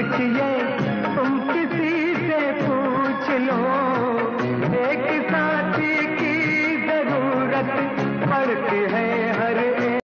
कुछ तुम किसी से पूछ लो। एक साथी की ज़रूरत पड़ती है हर